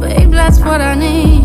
Babe, that's what I need.